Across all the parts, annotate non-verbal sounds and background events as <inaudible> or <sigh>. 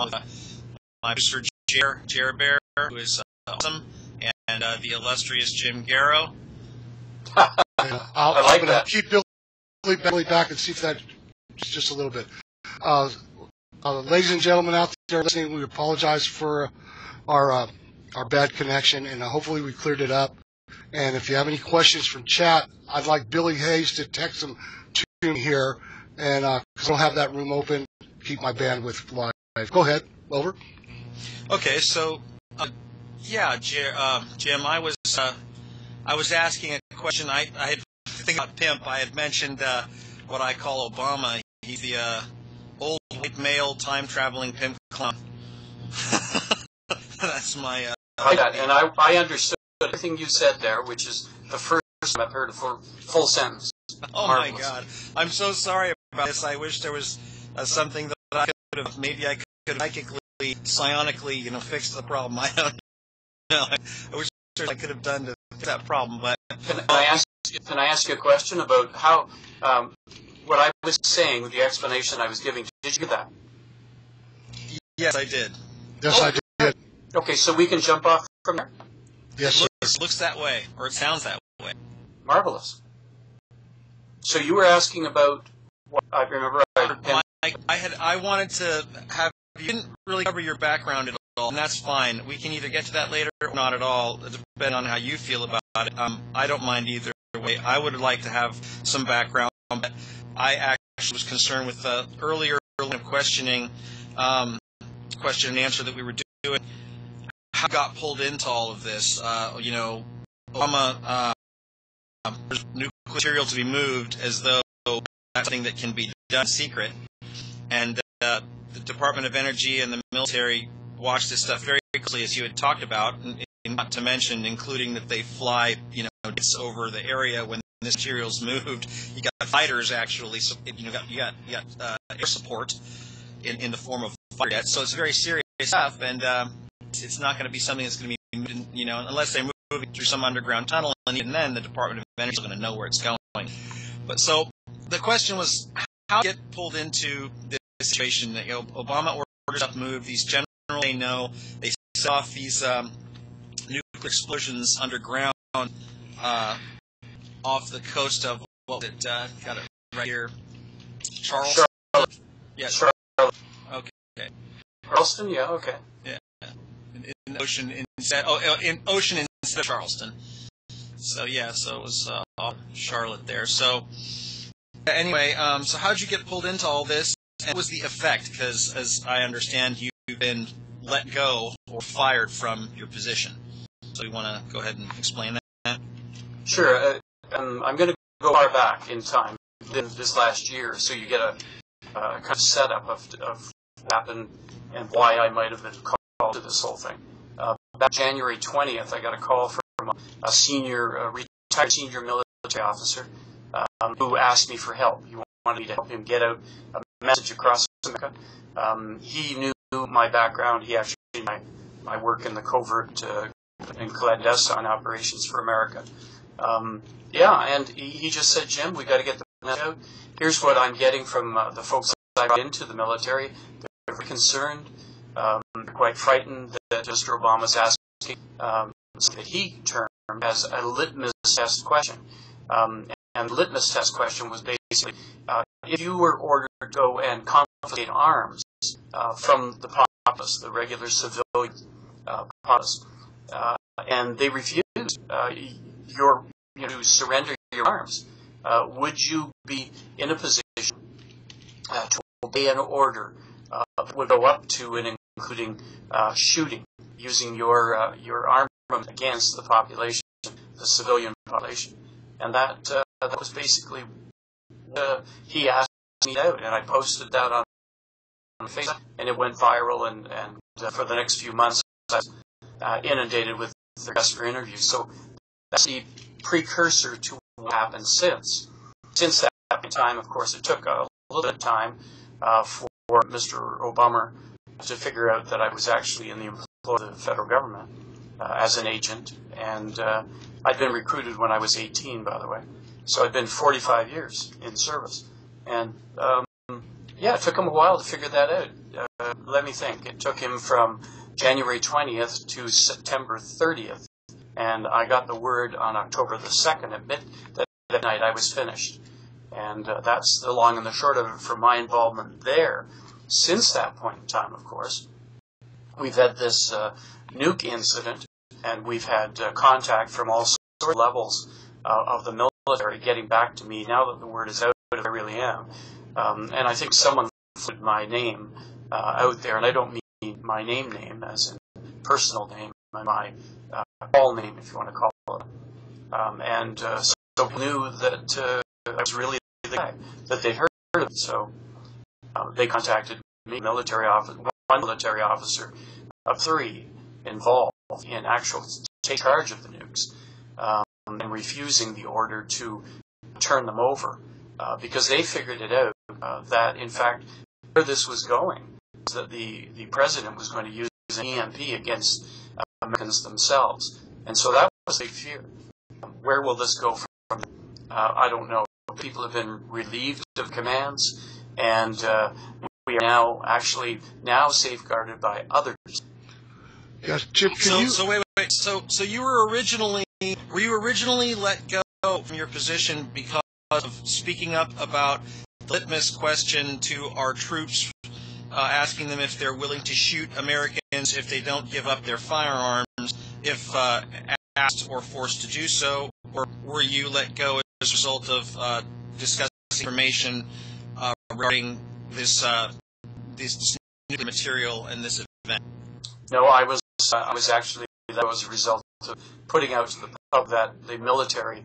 uh, my producer Jer Jer Bear, who is uh, awesome, and uh, the illustrious Jim Garrow. <laughs> I'll, I like am that. keep Billy, Billy back and see if that just a little bit. Uh, uh, ladies and gentlemen out there listening, we apologize for our uh, our bad connection, and uh, hopefully we cleared it up. And if you have any questions from chat, I'd like Billy Hayes to text them to me here, and because I don't have that room open, keep my bandwidth live. Go ahead, over. Okay, so uh, yeah, Jer, uh, Jim, I was uh, I was asking a question. I I had think about pimp. I had mentioned uh, what I call Obama. He's the uh, old white male time traveling pimp clown. <laughs> That's my. Uh, I got, and I, I understood everything you said there, which is the first time I've heard a full, full sentence. oh my God! I'm so sorry about this. I wish there was uh, something that I could have. Maybe I could have psychically, psionically, you know, fixed the problem. <laughs> I don't know. I wish there I could have done to fix that problem, but Can, can I ask? Can I ask you a question about how um, what I was saying with the explanation I was giving? Did you get that? yes, I did. Yes, Oh. I did. Okay, so we can jump off from there. Yes, it Looks, looks that way, or it sounds that way. Marvelous. So you were asking about what I remember. I heard I, I had I wanted to have you didn't really cover your background at all, and that's fine. We can either get to that later or not at all, depending on how you feel about it. Um, I don't mind either way. I would like to have some background, but I actually was concerned with the earlier line of questioning, um, question and answer that we were doing. How got pulled into all of this? Uh, you know, Obama. Uh, there's nuclear material to be moved as though that's something that can be done secret. And uh, the Department of Energy and the military watch this stuff very closely, as you had talked about, and, not to mention including that they fly, you know, it's over the area when this material's moved. You got fighters actually, you know, got, you got you got uh, air support in, in the form of fighter jets. So it's very serious stuff, and um, it's, not going to be something that's going to be, moved in, you know, unless they move it through some underground tunnel, and even then, the Department of Energy is going to know where it's going. But so the question was, how get pulled into situation? You know, Obama orders up move. These generals they know they set off these um, nuclear explosions underground uh, off the coast of what was it? Uh, got it right here, Charleston. Charlotte. Yes. Charlotte. Okay. Charleston? Yeah, okay. in, in the ocean instead. Oh, uh, in ocean instead of Charleston. So yeah, so it was uh, Charlotte there. So anyway, um, so how'd you get pulled into all this? What was the effect? Because as I understand, you've been let go or fired from your position. So you want to go ahead and explain that? Sure. Uh, um, I'm going to go far back in time, this last year, so you get a, kind of setup of, of what happened and why I might have been called to this whole thing. Uh, back January 20th, I got a call from a, a senior, uh, retired senior military officer um, who asked me for help. He wanted me to help him get out a message across America. Um, he knew my background. He actually knew my, my work in the covert uh, and clandestine operations for America. Um, yeah, and he, he just said, Jim, we got to get the message out. Here's what I'm getting from uh, the folks I brought into the military. They're very concerned, um, quite frightened that Mr. Obama's asking um, that he termed as a litmus test question. Um, and the litmus test question was basically, uh, if you were ordered to go and confiscate arms uh, from the populace, the regular civilian uh, populace, uh, and they refused uh, your you know, to surrender your arms, uh, would you be in a position to obey an order that would go up to and including shooting using your your armament against the population, the civilian population, and that that was basically uh, he asked me out, and I posted that on, Facebook, and it went viral, and and uh, for the next few months I was uh, inundated with requests for interviews. So that's the precursor to what happened since. Since that time, of course, it took a little bit of time uh, for Mr. Obama to figure out that I was actually in the employ of the federal government uh, as an agent, and uh, I'd been recruited when I was 18, by the way. So I'd been 45 years in service, and um, yeah, it took him a while to figure that out. uh, let me think. It took him from January 20th to September 30th, and I got the word on October the 2nd at mid that, that night I was finished. And uh, that's the long and the short of it for my involvement there. Since that point in time, of course, we've had this uh, nuke incident, and we've had uh, contact from all sorts of levels uh, of the military getting back to me now that the word is out. if I really am, um, and I think someone put my name uh, out there, and I don't mean my name name as in personal name, my uh, call name, if you want to call it. Um, and uh, so we knew that uh, I was really the guy that they'd heard of. So uh, they contacted me, military officer, one military officer of three involved in actual take charge of the nukes um, and refusing the order to turn them over uh, because they figured it out uh, that in fact where this was going was that the, the president was going to use an EMP against uh, Americans themselves. And so that was a fear. Where will this go from? Uh, I don't know. People have been relieved of commands, and uh, we are now actually now safeguarded by others. Yes, Jim, can So, you? so wait, wait, wait. So, so you were originally were you originally let go from your position because of speaking up about the litmus question to our troops, uh, asking them if they're willing to shoot Americans if they don't give up their firearms, if uh, asked or forced to do so, or were you let go as a result of uh, discussing information uh, regarding this uh, this, this material and this event? No, I was uh, I was actually that was a result putting out to the public that the military,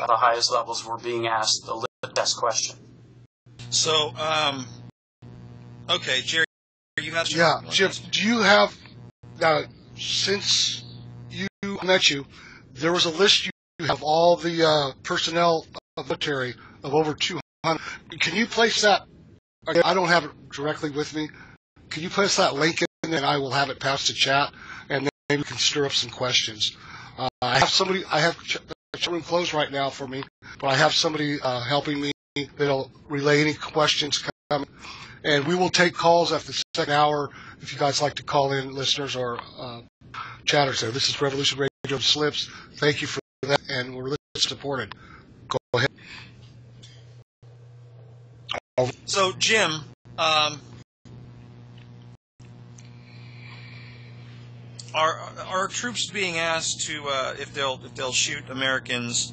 at the highest levels, were being asked the litmus question. So, um, okay, Jerry, you have Yeah, Jim, do you have now since you met you, there was a list you have all the uh, personnel of the military of over 200. Can you place that? again, I don't have it directly with me. Can you place that link in, and I will have it passed to chat, and then maybe we can stir up some questions. Uh, I have somebody. I have ch- room closed right now for me, but I have somebody uh, helping me that'll relay any questions coming, and we will take calls after the second hour if you guys like to call in, listeners or uh, chatters. There. This is Revolution Radio Slips. Thank you for that, and we're supported. Go ahead. So, Jim, um, are are troops being asked to uh, if they'll if they'll shoot Americans,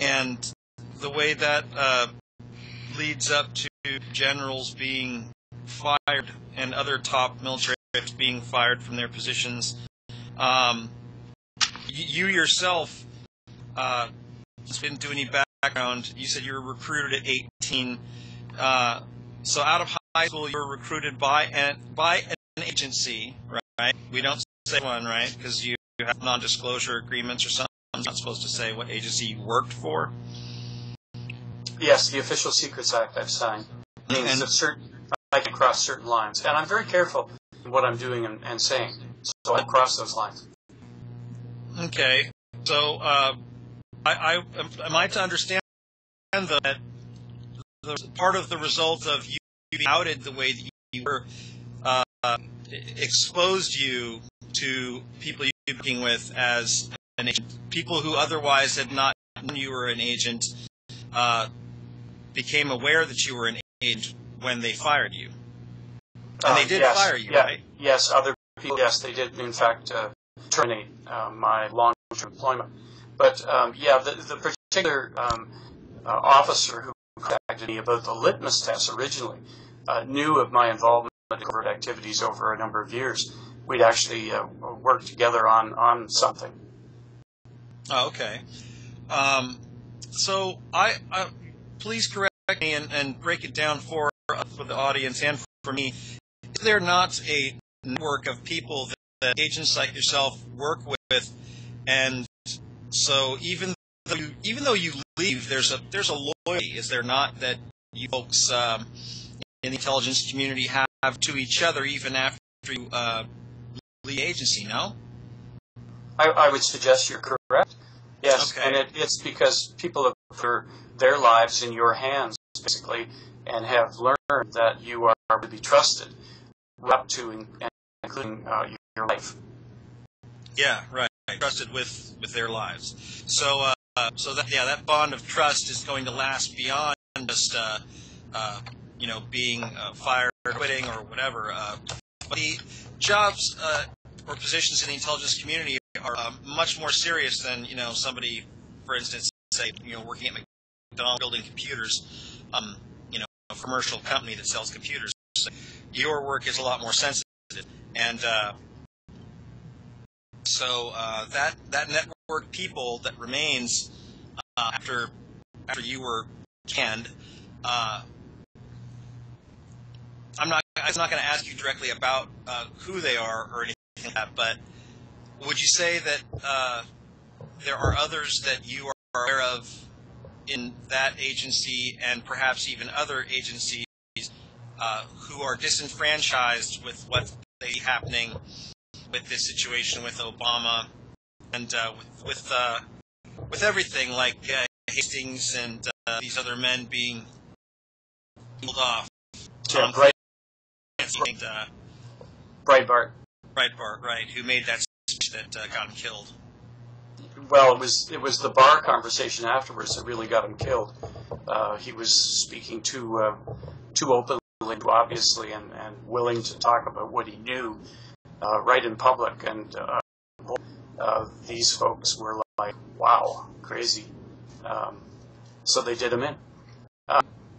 and the way that uh, leads up to generals being fired and other top military being fired from their positions. Um, y- you yourself uh, didn't do any background. You said you were recruited at 18. Uh, so out of high school, you were recruited by an by an agency, right? We don't say one, right? Because you have non-disclosure agreements or something. I'm not supposed to say what agency you worked for. Yes, the Official Secrets Act I've signed means And- that certain I can cross certain lines, and I'm very careful in what I'm doing and, and saying, so I cross those lines. Okay, so uh, I, I am, am I to understand that the, part of the result of you being outed the way that you were uh, exposed you to people you're working with as an agent, people who otherwise had not known you were an agent, uh, became aware that you were an agent when they fired you. And they Um, did yes, fire you, yeah, right? Yes, other people, yes, they did, in fact, uh, terminate uh, my long-term employment. But, um, yeah, the, the particular um, uh, officer who contacted me about the litmus test originally uh, knew of my involvement in covert activities over a number of years. We'd actually uh, worked together on, on something. Oh, okay. Um, so I, I please correct me and, and break it down for for the audience and for me. Is there not a network of people that, that agents like yourself work with, and so even though you, even though you leave, there's a there's a loyalty, is there not, that you folks um, in the intelligence community have to each other even after you uh, the agency? No. I, I would suggest you're correct. Yes, Okay. and it, it's because people have put their lives in your hands, basically, and have learned that you are to be trusted. up to, in- including uh, your life. Yeah, right. Trusted with with their lives. So, uh, so that yeah, that bond of trust is going to last beyond just uh, uh, you know being uh, fired, quitting, or whatever. Uh, the jobs uh, or positions in the intelligence community are uh, much more serious than you know somebody, for instance, say you know working at McDonald's building computers, um, you know, a commercial company that sells computers. So your work is a lot more sensitive, and uh, so uh, that that network people that remains uh, after after you were canned. I'm not. I'm not going to ask you directly about uh, who they are or anything like that, but would you say that uh, there are others that you are aware of in that agency and perhaps even other agencies uh, who are disenfranchised with what's happening with this situation with Obama and uh, with with, uh, with everything like uh, Hastings and these other men being pulled off. Tom Bright, Clancy and uh, Breitbart. Breitbart, right, who made that speech that uh, got him killed. Well, it was it was the bar conversation afterwards that really got him killed. Uh, he was speaking too uh, too openly, obviously, and, and willing to talk about what he knew uh, right in public. And uh, uh, these folks were like, "Wow, crazy." Um, so they did him in.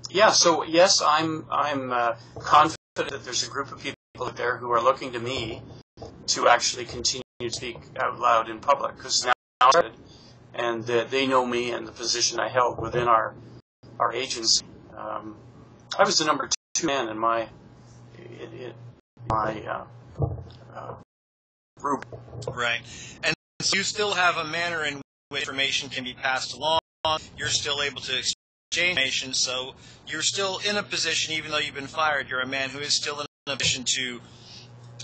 Yeah. So yes, I'm I'm uh, confident that there's a group of people out there who are looking to me to actually continue to speak out loud in public because now started, and uh, they know me and the position I held within our our agency. Um, I was the number two man in my in, in my uh, uh, group. Right. And so you still have a manner in which information can be passed along. You're still able to information, so you're still in a position, even though you've been fired, you're a man who is still in a position to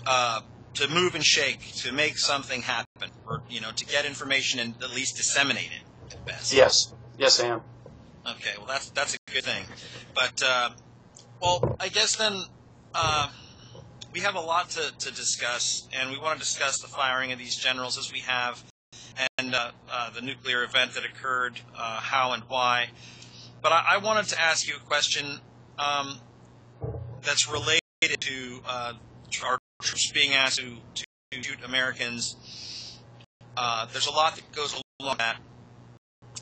uh, to move and shake, to make something happen, or you know, to get information and at least disseminate it at best. Yes, yes, I am. Okay, well that's that's a good thing. But uh, well, I guess then uh, we have a lot to, to discuss, and we want to discuss the firing of these generals as we have, and uh, uh, the nuclear event that occurred, uh, how and why. But I, I wanted to ask you a question um, that's related to uh, our troops being asked to, to shoot Americans. Uh, there's a lot that goes along that,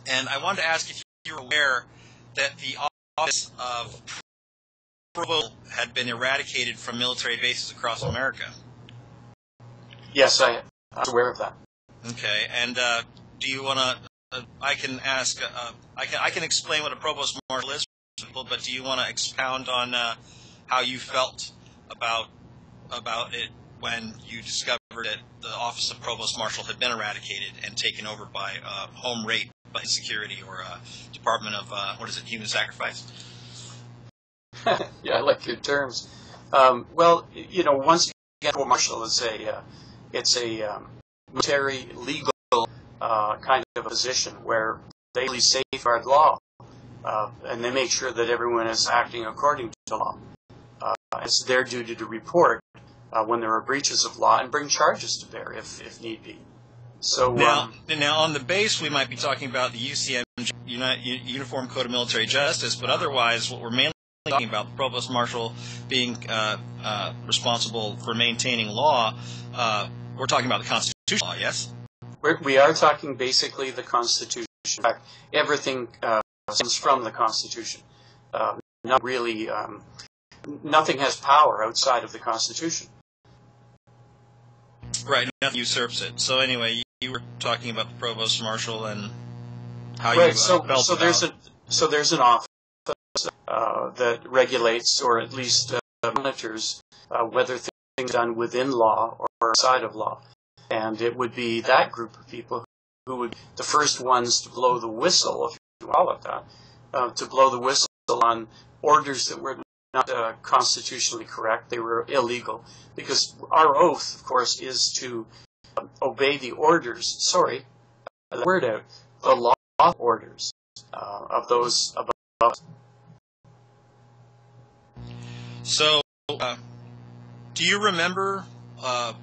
and I wanted to ask if you're aware that the office of provost had been eradicated from military bases across America. Yes, I, am aware of that. Okay, and uh, do you want to? Uh, I can ask. Uh, I can. I can explain what a provost marshal is, but do you want to expound on uh, how you felt about about it when you discovered that the office of provost marshal had been eradicated and taken over by uh, home rate by security or uh, Department of what is it, human sacrifice? <laughs> yeah, I like your terms. Um, well, you know, once again, provost marshal is a it's a um, military legal uh, kind of a position where they really safeguard law uh, and they make sure that everyone is acting according to law. Uh, it's their duty to report uh, when there are breaches of law and bring charges to bear if, if need be. So Now, um, now on the base, we might be talking about the UCM, Uni- Uniform Code of Military Justice, but otherwise, what we're mainly talking about, the provost marshal being uh, uh, responsible for maintaining law, uh, we're talking about the constitutional law, yes? We're, we are talking basically the Constitution. In fact, everything uh, comes from the Constitution. Uh, not really, um, nothing has power outside of the Constitution. Right, nothing usurps it. So anyway, you, you were talking about the provost marshal and how you right. uh, So, felt so there's a so there's an office uh, that regulates or at least uh, monitors uh, whether things are done within law or outside of law, and it would be that group of people who would be the first ones to blow the whistle, if you call it that, uh, to blow the whistle on orders that were not uh, constitutionally correct. They were illegal because our oath, of course, is to um, obey the orders. Sorry, uh, word out the law orders uh, of those above. So, uh, do you remember uh,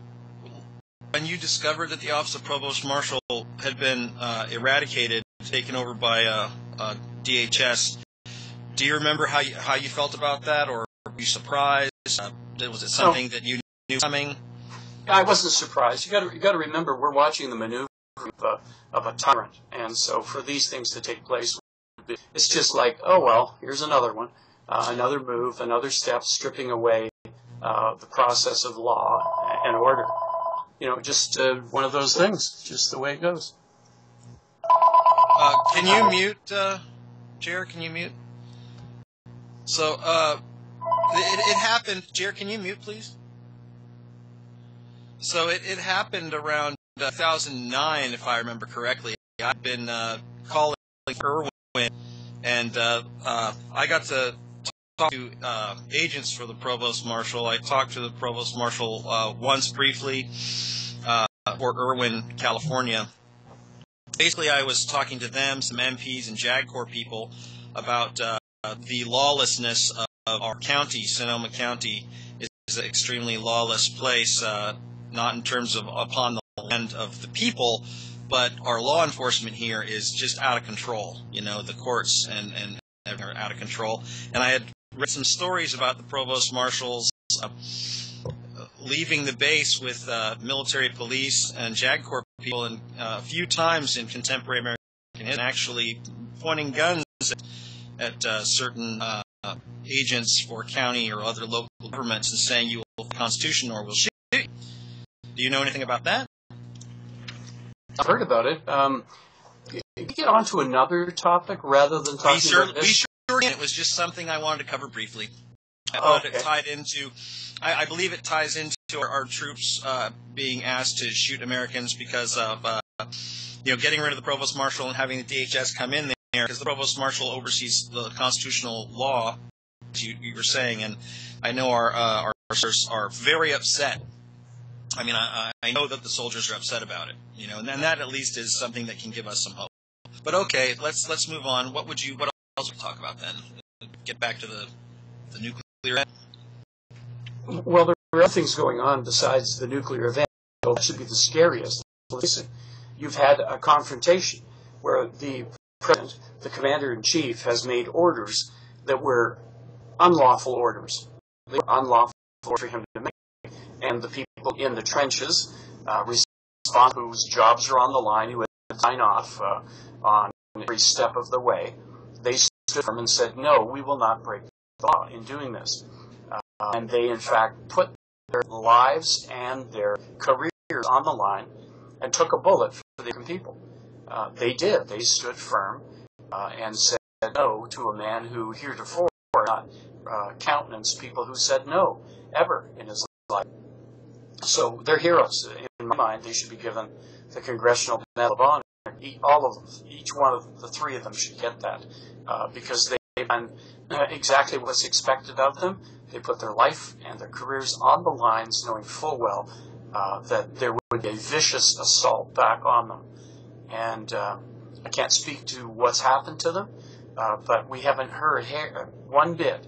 when you discovered that the office of provost marshal had been uh, eradicated, taken over by uh, uh, DHS? Do you remember how you how you felt about that, or were you surprised? Uh, was it something that you knew coming? I wasn't surprised. You got to you got to remember we're watching the maneuver of a, of a tyrant, and so for these things to take place, it's just like, oh well, here's another one, uh, another move, another step, stripping away uh, the process of law and order. You know, just uh, one of those things, just the way it goes. Uh, can you mute, uh, Jared? Can you mute? So, uh, it, it happened. Jared, can you mute, please? So it, it happened around 2009, if I remember correctly. I've been uh, calling Irwin, and uh, uh, I got to talk to uh, agents for the provost marshal. I talked to the provost marshal uh, once briefly uh, for Irwin, California. Basically, I was talking to them, some MPs and JAG Corps people, about uh, the lawlessness of our county. Sonoma County is an extremely lawless place, uh, not in terms of upon the land of the people, but our law enforcement here is just out of control. You know, the courts and and are out of control. And I had read some stories about the provost marshals uh, leaving the base with uh, military police and JAG Corps people, and uh, a few times in contemporary American history, actually pointing guns at, at uh, certain uh, agents for county or other local governments and saying you will the Constitution or we'll shoot you. Do you know anything about that? I've heard about it. Um, get on to another topic rather than talking we sure, about this? Sure can. It was just something I wanted to cover briefly. I thought Okay. it tied into, I, I believe it ties into our, our troops uh, being asked to shoot Americans because of, uh, you know, getting rid of the provost marshal and having the DHS come in there because the provost marshal oversees the constitutional law, as you, you were saying, and I know our uh, our officers are very upset. I mean, I, I know that the soldiers are upset about it, you know, and then that at least is something that can give us some hope. But okay, let's let's move on. What would you? What else we talk about then? Get back to the the nuclear. Well, there are other things going on besides the nuclear event. That should be the scariest. Listen, you've had a confrontation where the president, the commander in chief, has made orders that were unlawful orders. They were unlawful for him to make. And the people in the trenches uh, respond, whose jobs are on the line, who had to sign off uh, on every step of the way, and said, no, we will not break the law in doing this. Uh, and they, in fact, put their lives and their careers on the line and took a bullet for the American people. Uh, they did. They stood firm uh, and said no to a man who heretofore not uh, countenance people who said no ever in his life. So they're heroes. In my mind, they should be given the Congressional Medal of Honor. All of them, each one of the three of them should get that uh, because they've done uh, exactly what's expected of them. They put their life and their careers on the lines, knowing full well uh, that there would be a vicious assault back on them. And uh, I can't speak to what's happened to them, uh, but we haven't heard one bit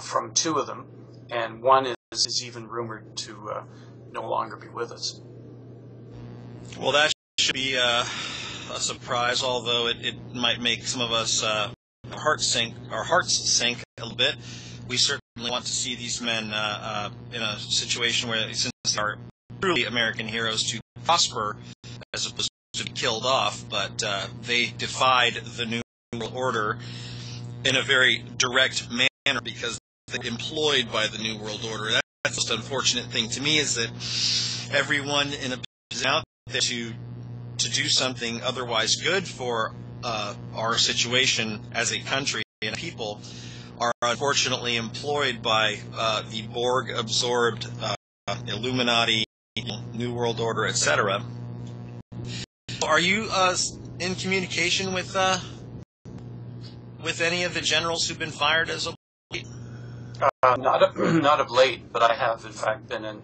from two of them, and one is, is even rumored to no longer be with us. Well, that should be uh, a surprise, although it, it might make some of us uh, hearts sink, our hearts sink a little bit. We certainly want to see these men uh, uh, in a situation where, since they are truly American heroes, to prosper as opposed to be killed off. But uh, they defied the New World Order in a very direct manner because they're employed by the New World Order. That's the most unfortunate thing to me is that everyone in a position out there to to do something otherwise good for uh, our situation as a country and people are unfortunately employed by uh, the Borg absorbed uh, Illuminati, New World Order, etc. Are you uh, in communication with uh, with any of the generals who've been fired as of not, of, <clears throat> not of late, but I have in fact been in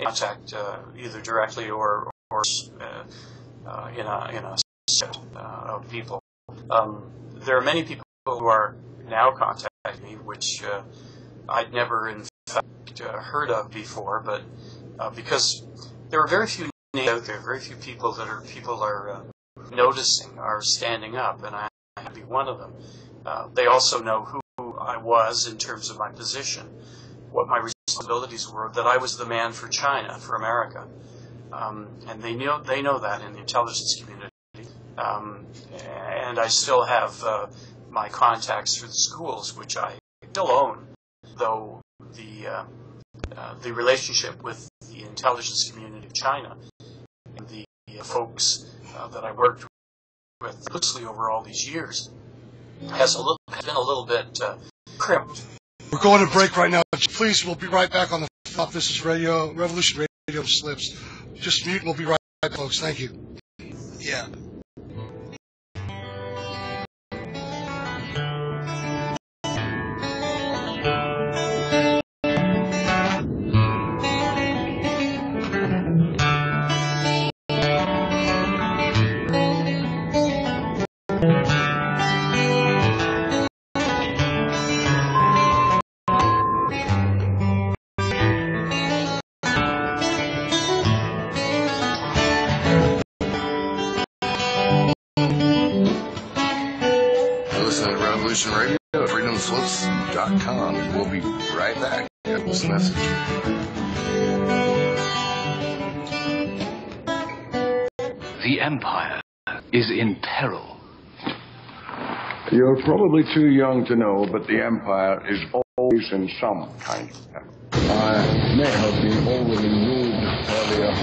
contact either directly or, or uh, uh, in a in a set uh, of people. Um, there are many people who are now contacting me, which uh, I'd never in fact uh, heard of before, but uh, because there are very few names out there, very few people that are people are uh, noticing, are standing up, and I have to be one of them. Uh, they also know who I was in terms of my position, what my responsibilities were, that I was the man for China, for America. Um, and they know, they know that in the intelligence community. Um, and I still have uh, my contacts through the schools, which I still own, though the, uh, uh, the relationship with the intelligence community of China and the folks uh, that I worked with closely over all these years has a little has been a little bit uh, crimped. We're going to break right now. Please, we'll be right back on the top. This is Radio Revolution Radio Slips. Just mute and we'll be right back, folks. Thank you. Yeah. Revolution Radio at freedomslips.com. And we'll be right back after this message. The Empire is in peril. You're probably too young to know, but the Empire is always in some kind of peril. I may have been overly rude earlier.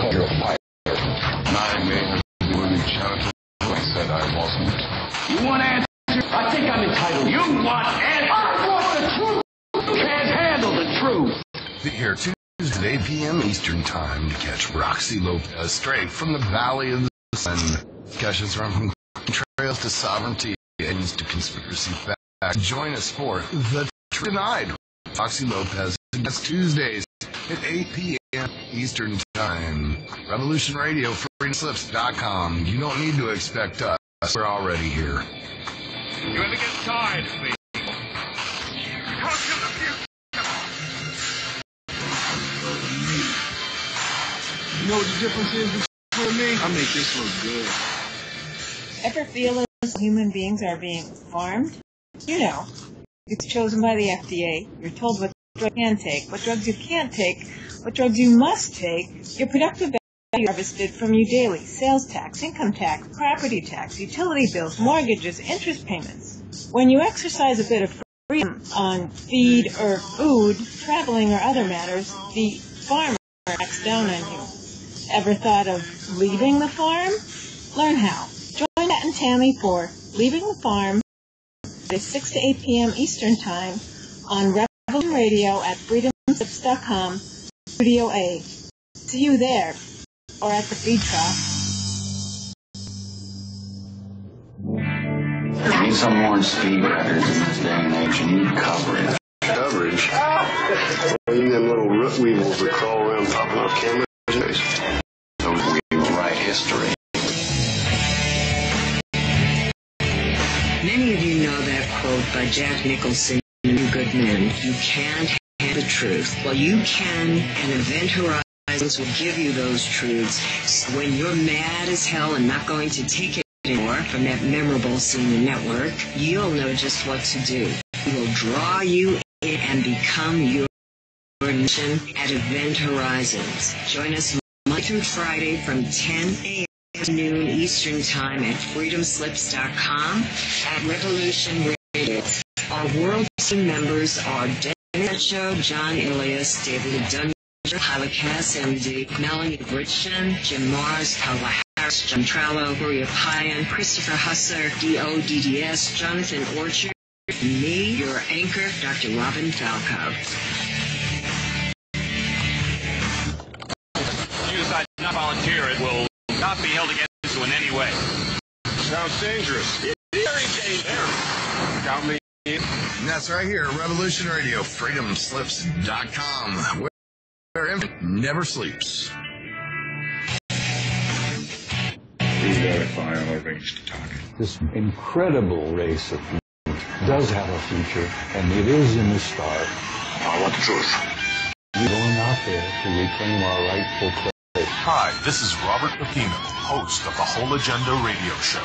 Called you a fighter. I may have been really charitable. I said I wasn't. You want answers? I think I'm entitled. You want answers? I want the truth! You can't handle the truth! Be here Tuesday, 8 p.m. Eastern Time to catch Roxy Lopez straight from the Valley of the Sun. Discussions run from trails to sovereignty and to conspiracy facts. Join us for The Denied. Roxy Lopez. That's Tuesdays at 8 p.m. Eastern Time. Revolution Radio, freedomslips.com. You don't need to expect us. We're already here. You ever get tired of me? Come to the future! You know what the difference is between me? I make this look good. Ever feel as human beings are being farmed? You know, it's chosen by the FDA. You're told what drugs you can take, what drugs you can't take, what drugs you must take. Your productive value harvested from you daily. Sales tax, income tax, property tax, utility bills, mortgages, interest payments. When you exercise a bit of freedom on feed or food, traveling or other matters, the farmer acts down on you. Ever thought of leaving the farm? Learn how. Join Matt and Tammy for Leaving the Farm at 6 to 8 p.m. Eastern Time on Revolution Radio at freedomslips.com, Studio A. See you there or at the feed trough. There need some more speed records in this day and age. You need coverage. Coverage. Well, you them little root weevils that crawl around popping off cameras. Those we will write history. Many of you know that quote by Jack Nicholson, Few Good Men. You can't have the truth. Well, you can, and Event Horizons will give you those truths. So when you're mad as hell and not going to take it anymore from that memorable senior network, you'll know just what to do. We will draw you in and become your mission at Event Horizons. Join us Monday through Friday from 10 a.m to noon Eastern Time at freedomslips.com at Revolution Radio. Our world team members are Dennis Show, John Ilias, David Dunn, Holocaust MD, Melanie Bridgen, Jim Marrs, Paula Harris, John Trello, Maria Payan, Christopher Husser, DODDS, Jonathan Orchard, me, your anchor, Dr. Robin Falco. You decide not volunteer it will not be held against you in any way. Sounds dangerous. It is very dangerous. Count me in. And that's right here, Revolution Radio, freedomslips.com, where, where never sleeps. We verify our range to target. this incredible race of does have a future, and it is in the stars. I want the truth. We're going out there to reclaim our rightful place. Hi, this is Robert Papino, host of the Whole Agenda Radio Show.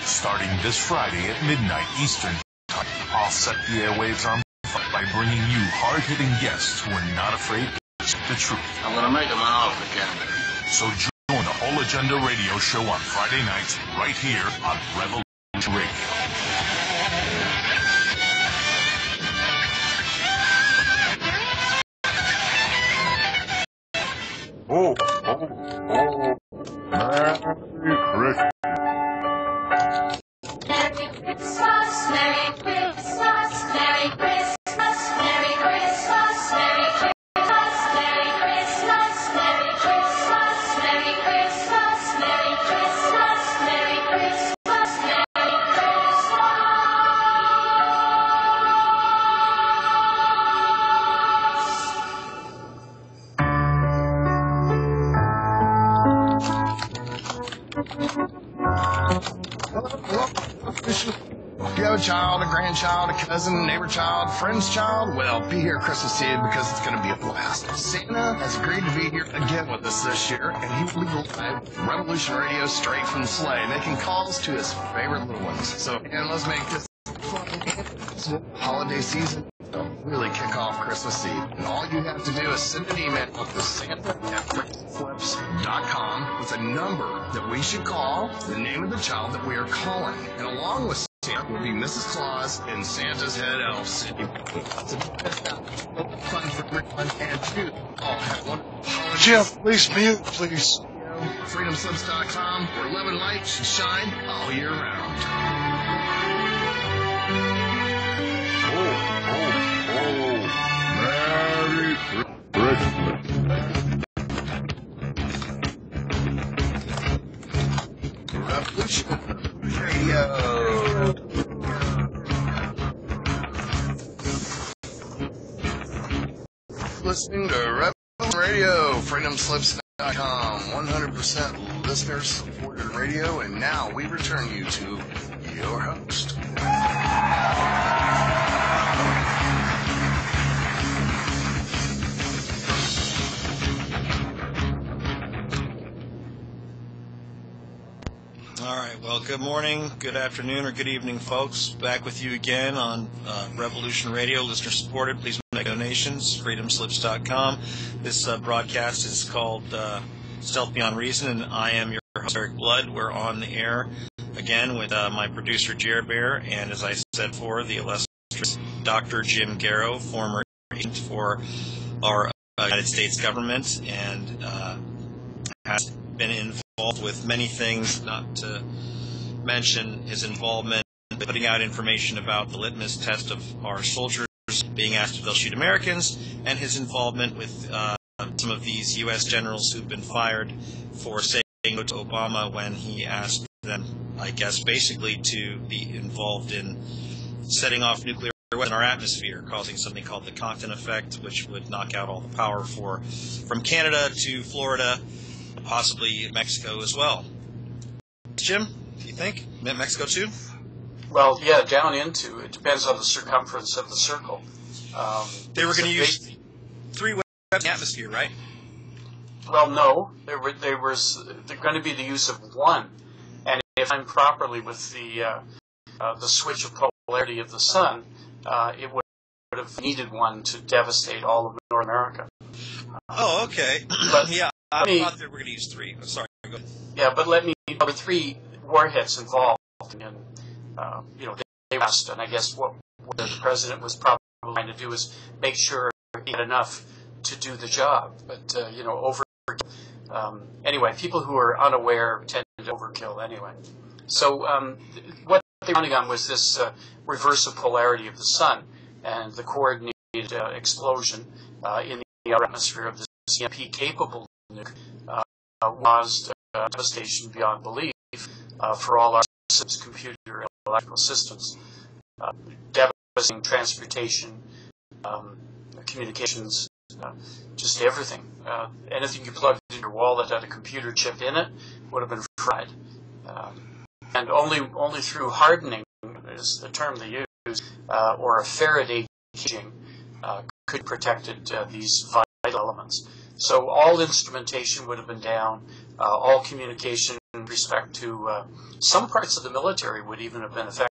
Starting this Friday at midnight Eastern Time, I'll set the airwaves on fire by bringing you hard-hitting guests who are not afraid to speak the truth. I'm gonna make him an offer, Canada. So join the Whole Agenda Radio Show on Friday nights right here on Revolution Radio. Oh, oh, oh. Merry Christmas. Merry Christmas, Merry grandchild, a cousin, neighbor child, friend's child, well, be here Christmas Eve because it's going to be a blast. Santa has agreed to be here again with us this year, and he will be live Revolution Radio straight from the sleigh, making calls to his favorite little ones. So, and let's make this holiday season really kick off Christmas Eve. And all you have to do is send an email to Santa at flips.com with a number that we should call, the name of the child that we are calling. And along with Santa will be Mrs. Claus and Santa's head elf. Fun for everyone and two. all have one. Jim, please mute, please. FreedomSlips.com where love and light should shine all year round. Merry Christmas. Revolution FreedomSlips.com, 100% listener supported radio, and now we return you to your host. All right. Well, good morning, good afternoon, or good evening, folks. Back with you again on uh, Revolution Radio, listener supported. Please donations. FreedomSlips.com. This uh, broadcast is called uh, Stealth Beyond Reason, and I am your host, Eric Blood. We're on the air again with uh, my producer, Jared Bear, and as I said before, the illustrious Dr. Jim Garrow, former agent for our uh, United States government, and uh, has been involved with many things, not to mention his involvement in putting out information about the litmus test of our soldiers being asked if they'll shoot Americans, and his involvement with uh, some of these U.S. generals who've been fired for saying no to Obama when he asked them, I guess, basically to be involved in setting off nuclear weapons in our atmosphere, causing something called the Compton effect, which would knock out all the power for from Canada to Florida, possibly Mexico as well. Jim, do you think Mexico too? Well, yeah, down into it depends on the circumference of the circle. Um, They were going to use big- three weapons in the atmosphere, right? Well, no, there were there was they're going to be the use of one, and if I'm properly with the uh, uh, the switch of polarity of the sun, uh, it would would have needed one to devastate all of North America. Oh, okay. <clears throat> But yeah, I me- thought they were going to use three. Oh, sorry. Yeah, but let me. There were three warheads involved, and uh, you know they, asked, and I guess what, what the president was probably trying to do is make sure he had enough to do the job. But uh, you know, over. Um, anyway, people who are unaware tend to overkill anyway. So um, what they were running on was this uh, reverse of polarity of the sun and the coordinated uh, explosion uh, in the atmosphere of the EMP capable nuke uh, caused uh, devastation beyond belief for all our systems, computer electrical systems, uh, devastating transportation, um, communications, uh, just everything. Uh, anything you plugged in your wall that had a computer chip in it would have been fried. Um, and only only through hardening is the term they use. uh, or a Faraday caging uh, could protected uh, these vital elements. So all instrumentation would have been down. Uh, all communication in respect to uh, some parts of the military would even have been affected.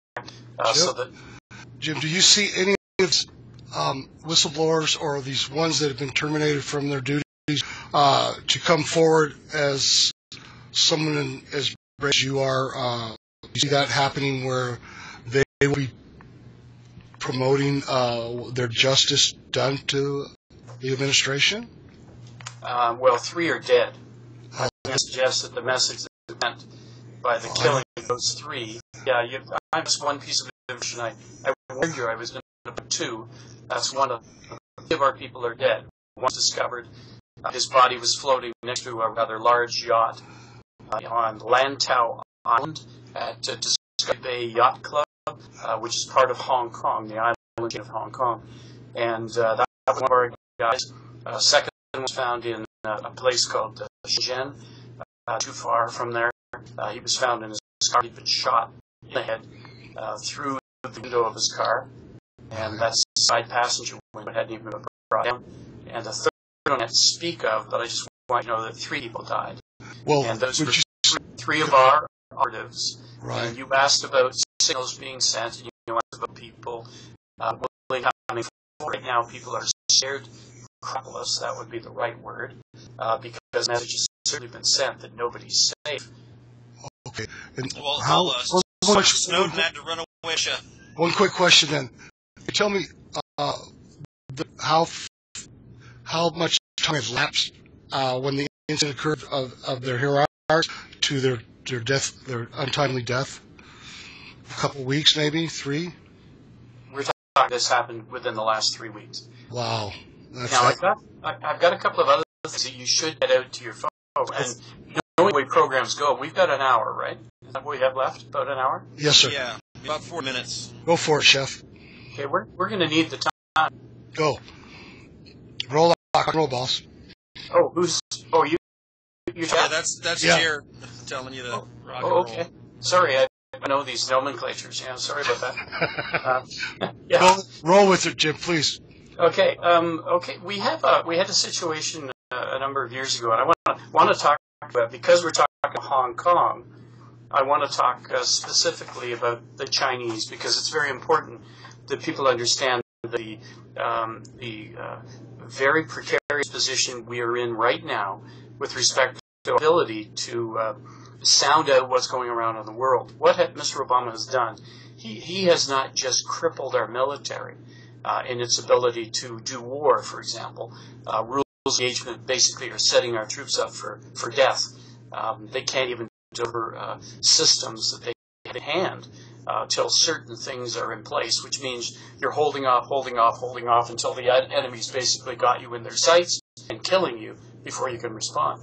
Uh, so that Jim, do you see any of these um, whistleblowers or these ones that have been terminated from their duties uh, to come forward as someone in, as brave as you are? Uh, you see that happening where they will be promoting uh, their justice done to the administration? uh, well, three are dead. I suggest that the message by the killing of those three. Yeah, you, I missed one piece of information. I, I warned you I was going to put two. That's one of three of our people are dead. One discovered. Uh, his body was floating next to a rather large yacht uh, on Lantau Island at uh, Discovery Bay Yacht Club, uh, which is part of Hong Kong, the island of Hong Kong. And uh, that was one of our guys. Second was found in uh, a place called Shenzhen, uh, too far from there. Uh, he was found in his car. He'd been shot in the head uh, through the window of his car, and that side passenger window hadn't even been brought down. And the third I don't speak of, but I just want you to know that three people died. Well, and those were three, three of our operatives. Right. And you asked about signals being sent, and you asked about people uh, willing to coming forward. Right now, people are scared, crapulous, that would be the right word, uh, because messages certainly been sent that nobody's safe. Okay. And Well, how, well, uh, one- one Snowden had to run away. Russia. One quick question then. Tell me uh, the, how how much time has lapsed uh, when the incident occurred of, of their hero to their their death, their untimely death? A couple weeks, maybe three. We're talking this happened within the last three weeks. Wow. That's Now, I've got, I- I've got a couple of other things that you should get out to your phone. And knowing the way programs go, we've got an hour, right? Is that what we have left? About an hour? Yes, sir. Yeah, about four minutes. Go for it, chef. Okay, we're, we're going to need the time. Go. Roll rock and roll, boss. Oh, who's, oh, you, you're Yeah, that's that's Yeah. Jared telling you to rock and Oh, roll. okay. Sorry, I, I know these nomenclatures. Yeah, sorry about that. uh, <laughs> yeah. Roll, roll with it, Jim, please. Okay. Um, okay. We have a we had a situation uh, a number of years ago, and I want to want to talk about because we're talking about Hong Kong. I want to talk uh, specifically about the Chinese because it's very important that people understand the um, the uh, very precarious position we are in right now with respect to ability to uh, sound out what's going around in the world. What ha- Mr. Obama has done, he, he has not just crippled our military uh, in its ability to do war, for example. Uh, engagement basically are setting our troops up for, for death. Um, they can't even deliver uh, systems that they have in hand uh, till certain things are in place, which means you're holding off, holding off, holding off until the en- enemy's basically got you in their sights and killing you before you can respond.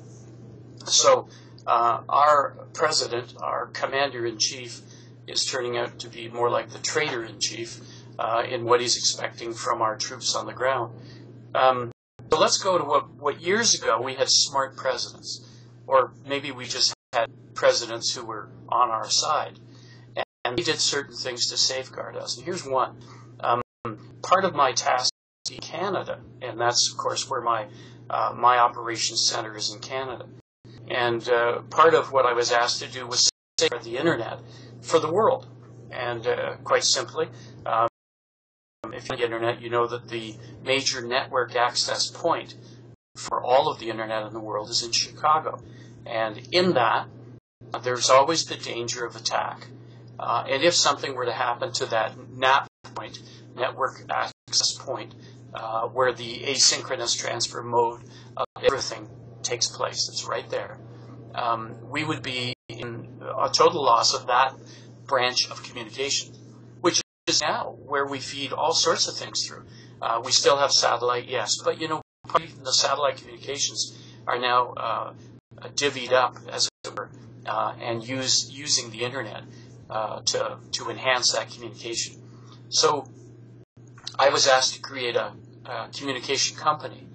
So uh, our president, our commander in chief, is turning out to be more like the traitor in chief uh, in what he's expecting from our troops on the ground. Um, so let's go to what, what years ago we had smart presidents, or maybe we just had presidents who were on our side, and, and did certain things to safeguard us. And here's one. Um, part of my task in Canada, and that's of course where my uh, my operations center is in Canada. And uh, part of what I was asked to do was safeguard the internet for the world. And uh, quite simply, um, if you the internet, you know that the major network access point for all of the internet in the world is in Chicago. And in that, there's always the danger of attack. Uh, and if something were to happen to that NAP point, network access point, uh, where the asynchronous transfer mode of everything takes place, it's right there, um, we would be in a total loss of that branch of communication, is now where we feed all sorts of things through. Uh, we still have satellite, yes, but you know, the satellite communications are now uh, divvied up, as it were, uh, and use, using the internet uh, to, to enhance that communication. So I was asked to create a, a communication company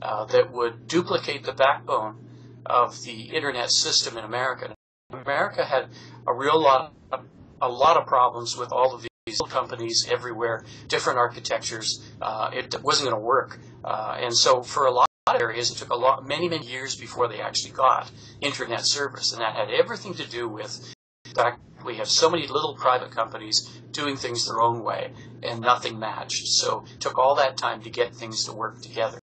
uh, that would duplicate the backbone of the internet system in America. America had a real lot, a, a lot of problems with all of the little companies everywhere, different architectures. Uh, it wasn't going to work, uh, and so for a lot of areas, it took a lot, many, many years before they actually got internet service, and that had everything to do with the fact we have so many little private companies doing things their own way, and nothing matched. So it took all that time to get things to work together.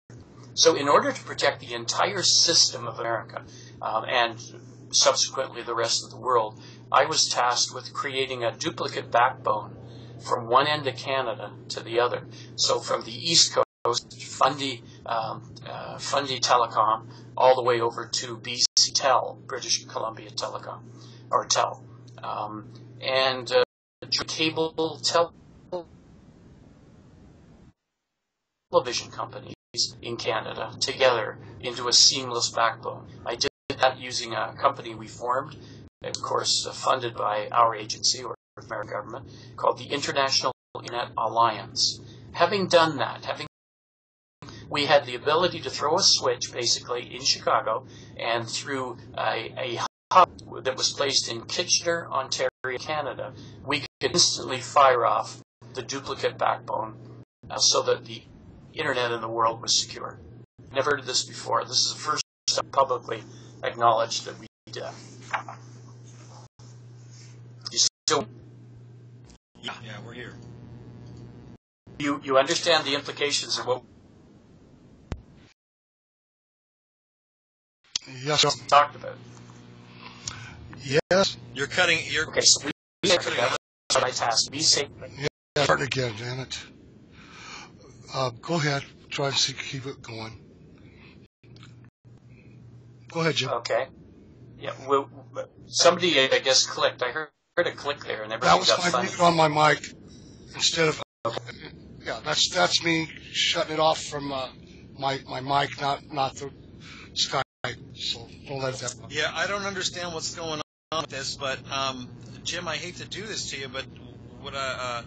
So in order to protect the entire system of America, um, and subsequently the rest of the world, I was tasked with creating a duplicate backbone from one end of Canada to the other. So from the East Coast, Fundy, um, uh, Fundy Telecom, all the way over to BC Tel, British Columbia Telecom, or Tel, um, and uh, cable tel- television companies in Canada together into a seamless backbone. I did that using a company we formed, of course, uh, funded by our agency or American government, called the International Internet Alliance. Having done that, having we had the ability to throw a switch basically in Chicago and through a, a hub that was placed in Kitchener, Ontario, Canada, we could instantly fire off the duplicate backbone uh, so that the internet in the world was secure. Never of this before. This is the first time publicly acknowledged that we did. You still, Yeah, yeah, we're here. you, you understand the implications of what Yes, we talked about. yes. You're cutting. You're Okay, so be safe. That was my task. Be safe. Yeah, start again, damn it. Uh, go ahead. Try to see, keep it going. Go ahead, Jim. Okay. Yeah. Well, somebody, I guess, clicked. I heard, heard a click there, and That was got my funny. mute on my mic instead of. Yeah, that's that's me shutting it off from uh, my my mic, not not the Skype. So don't let that. Yeah, I don't understand what's going on with this, but um, Jim, I hate to do this to you, but what I, uh,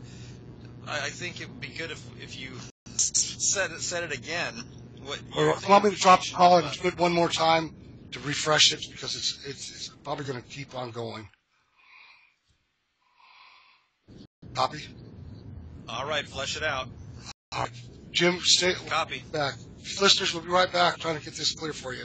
I I think it would be good if if you said it said it again. What Or if want me to drop the call and do it one more time to refresh it because it's it's, it's probably going to keep on going. Copy. All right, flesh it out. All right. Jim, stay Copy. back. Listeners, we'll be right back trying to get this clear for you.